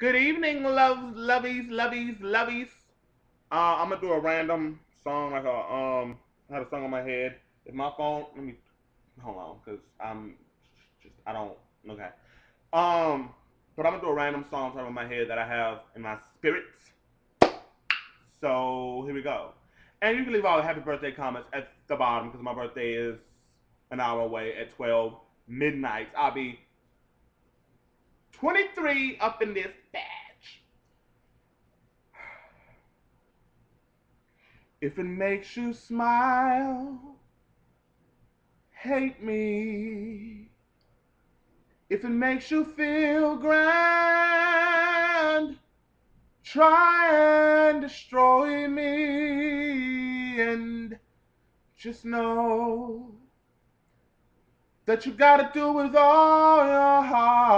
Good evening, loves, lovies, lovies, lovies. Uh, I'm gonna do a random song, like a um, I had a song on my head. If my phone, let me hold on, cause I'm just I don't okay. Um, but I'm gonna do a random song on my head that I have in my spirits. So here we go. And you can leave all the happy birthday comments at the bottom because my birthday is an hour away at 12 midnight. I'll be 23 up in this batch. If it makes you smile, hate me. If it makes you feel grand, try and destroy me. And just know that you gotta do with all your heart.